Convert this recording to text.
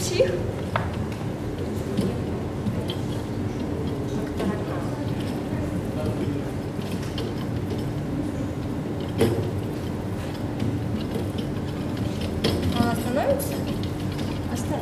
псих. Она остановится? Оставь.